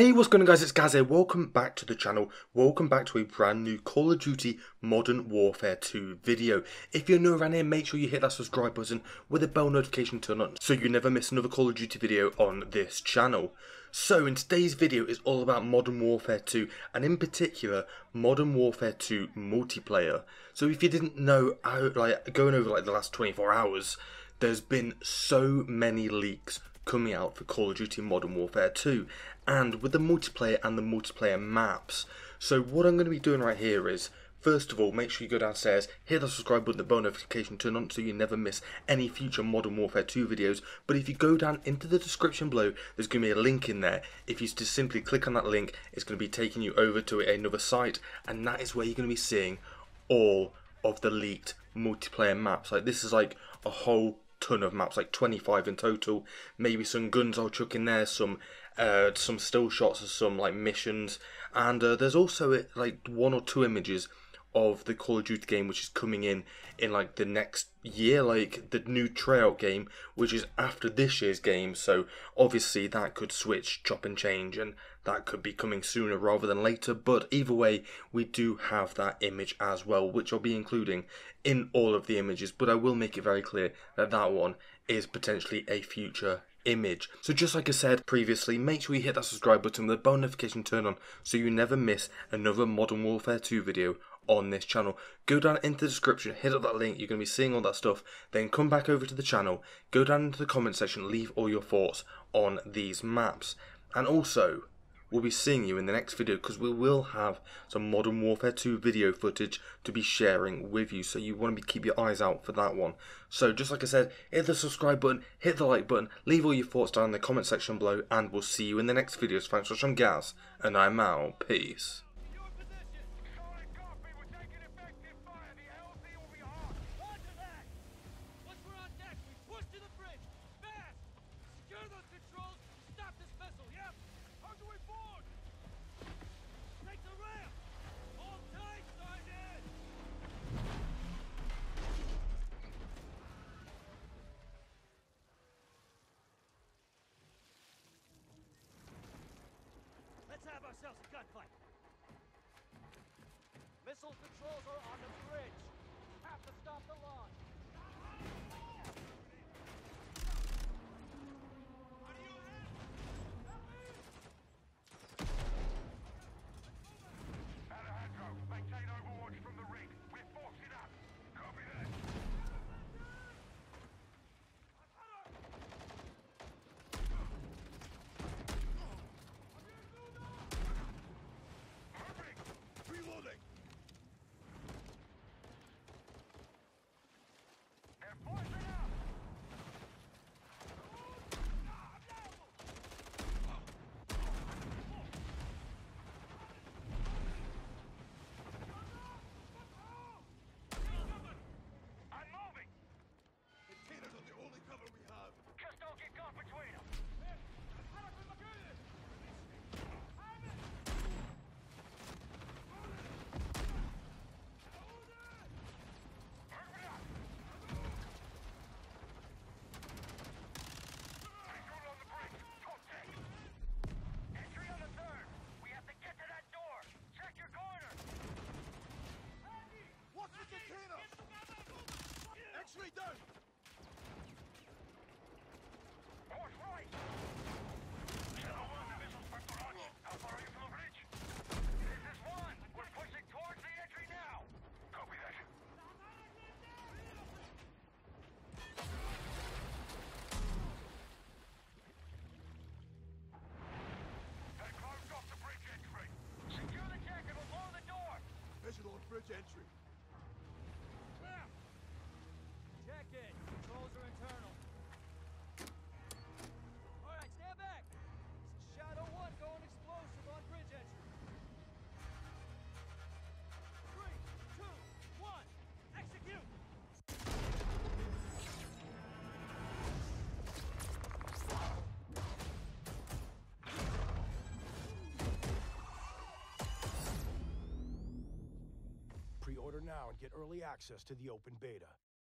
Hey, what's going on guys, it's Gaz here. Welcome back to the channel. Welcome back to a brand new Call of Duty Modern Warfare 2 video. If you're new around here, make sure you hit that subscribe button with the bell notification turned on so you never miss another Call of Duty video on this channel. So in today's video is all about Modern Warfare 2 and in particular Modern Warfare 2 multiplayer. So if you didn't know, how, like going over like the last 24 hours, there's been so many leaks coming out for Call of Duty Modern Warfare 2 and with the multiplayer and the multiplayer maps. So what I'm going to be doing right here is First of all, make sure you go downstairs, hit the subscribe button, the bell notification turn on so you never miss any future Modern Warfare 2 videos. But if you go down into the description below, there's going to be a link in there. If you just simply click on that link, it's going to be taking you over to another site, and that is where you're going to be seeing all of the leaked multiplayer maps. Like this is like a whole ton of maps, like 25 in total. Maybe some guns I'll chuck in there, some uh, some still shots of some like missions, and uh, there's also like one or two images of the Call of Duty game which is coming in in like the next year like the new Treyarch game which is after this year's game. So obviously that could switch chop and change and that could be coming sooner rather than later. But either way we do have that image as well which I'll be including in all of the images. But I will make it very clear that that one is potentially a future image. So just like I said previously, make sure you hit that subscribe button with the bell notification turned on so you never miss another Modern Warfare 2 video on this channel. Go down into the description, hit up that link, you're going to be seeing all that stuff. Then come back over to the channel, go down into the comment section, leave all your thoughts on these maps. And also, we'll be seeing you in the next video because we will have some Modern Warfare 2 video footage to be sharing with you. So you want to be, keep your eyes out for that one. So just like I said, hit the subscribe button, hit the like button, leave all your thoughts down in the comment section below, and we'll see you in the next videos. Thanks for watching, Gaz, and I'm out. Peace. Have ourselves a gunfight. Missile controls are on the bridge. Pre-order now and get early access to the open beta.